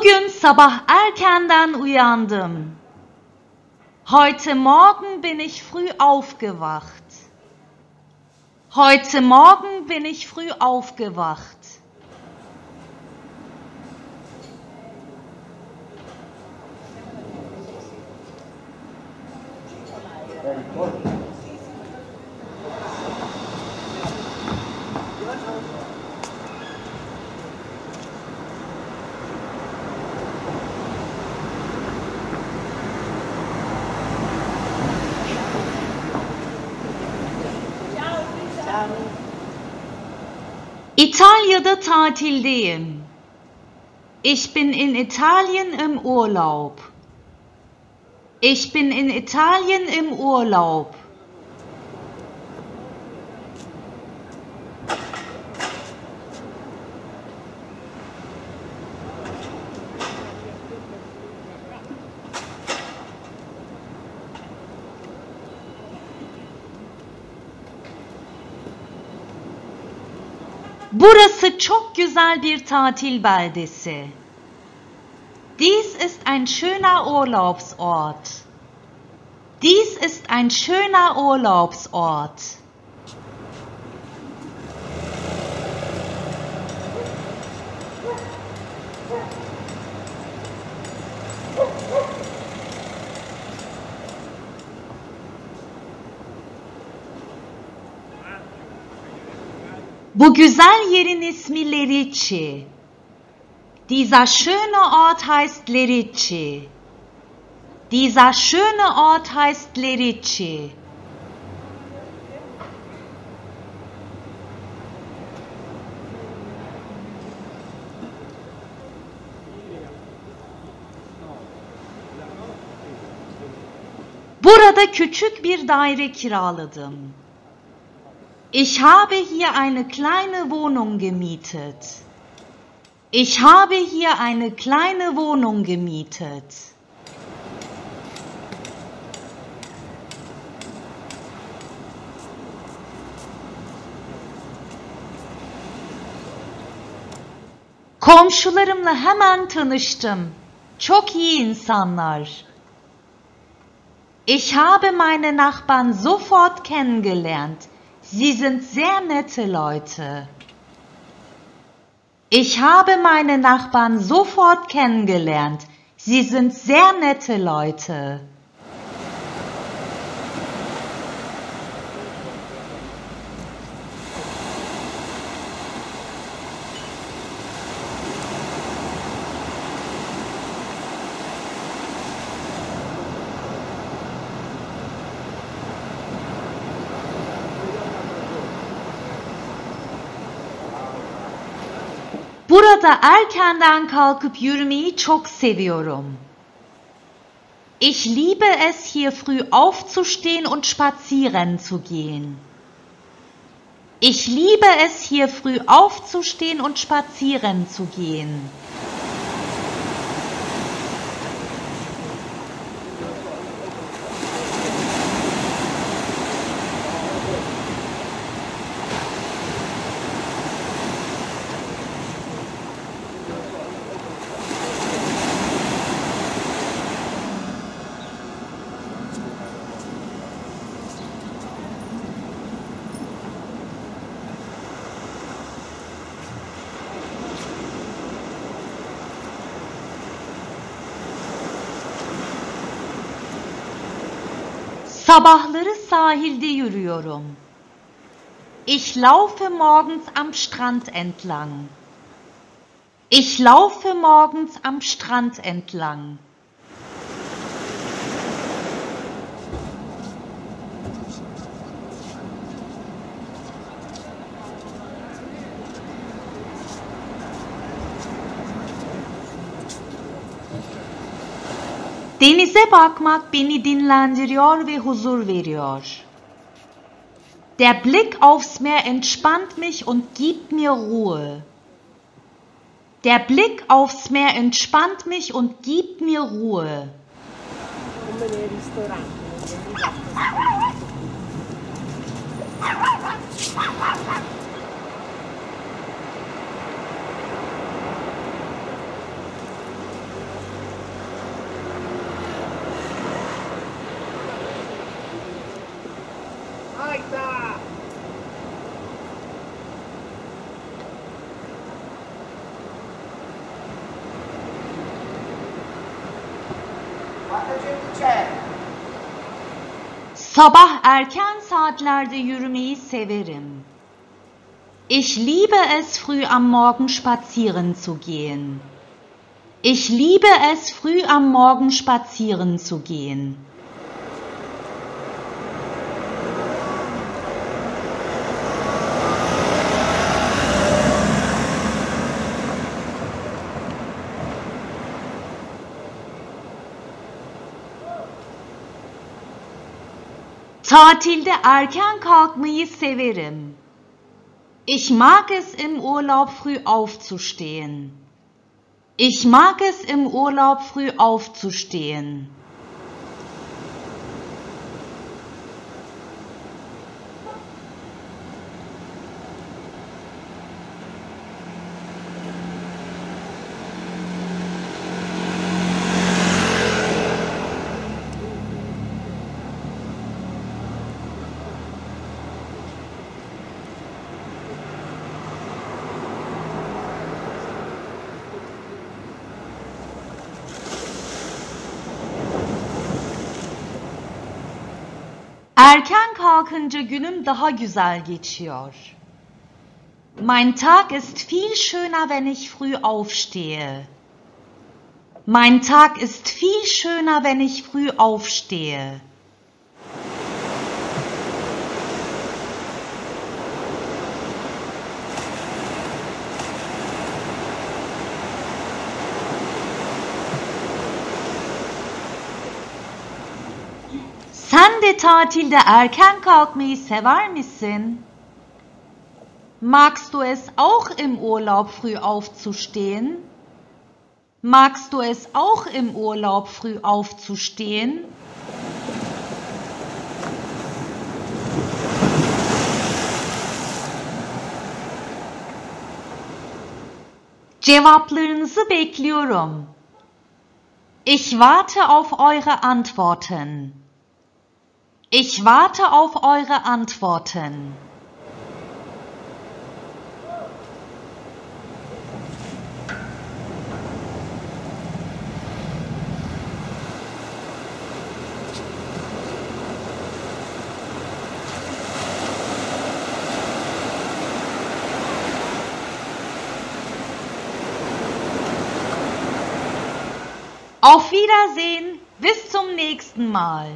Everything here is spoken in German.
Bugün sabah erkenden uyandım. Heute Morgen bin ich früh aufgewacht. Heute Morgen bin ich früh aufgewacht. İtalya'da tatildeyim. Ich bin in Italien im Urlaub. Ich bin in Italien im Urlaub. Burası çok güzel bir tatil beldesi. Dies ist ein schöner Urlaubsort. Dies ist ein schöner Urlaubsort. Bu güzel yerin ismi Lerici. Dieser schöne Ort heißt Lerici. Dieser schöne Ort heißt Lerici. Burada küçük bir daire kiraladım. Ich habe hier eine kleine Wohnung gemietet. Ich habe hier eine kleine Wohnung gemietet. Komşularımla hemen tanıştım. Çok iyi insanlar. Ich habe meine Nachbarn sofort kennengelernt. Sie sind sehr nette Leute. Ich habe meine Nachbarn sofort kennengelernt. Sie sind sehr nette Leute. Burada erkenden kalkıp yürümeyi çok seviyorum. Ich liebe es, hier früh aufzustehen und spazieren zu gehen. Ich liebe es, hier früh aufzustehen und spazieren zu gehen. Sabahları sahilde yürüyorum. Ich laufe morgens am Strand entlang. Ich laufe morgens am Strand entlang. Denize bakmak beni dinlendiriyor ve huzur veriyor. Der Blick aufs Meer entspannt mich und gibt mir Ruhe. Der Blick aufs Meer entspannt mich und gibt mir Ruhe. Sabah erken saatlerde yürümeyi severim. Ich liebe es, früh am Morgen spazieren zu gehen. Ich liebe es, früh am Morgen spazieren zu gehen. Tatilde erken kalkmayı severim. Ich mag es im Urlaub früh aufzustehen. Ich mag es im Urlaub früh aufzustehen. Erken kalkınca günüm daha güzel geçiyor. Mein Tag ist viel schöner, wenn ich früh aufstehe. Mein Tag ist viel schöner, wenn ich früh aufstehe. Tatilde erken kalkmayı sever misin? Magst du es auch im Urlaub früh aufzustehen? Magst du es auch im Urlaub früh aufzustehen? Cevaplarınızı bekliyorum. Ich warte auf eure Antworten. Ich warte auf eure Antworten. Auf Wiedersehen, bis zum nächsten Mal.